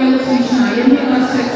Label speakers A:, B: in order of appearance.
A: ಕೆಲವು ಶಿಕ್ಷಣ M B first